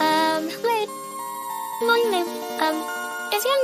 Um, wait. Morning. Um, is your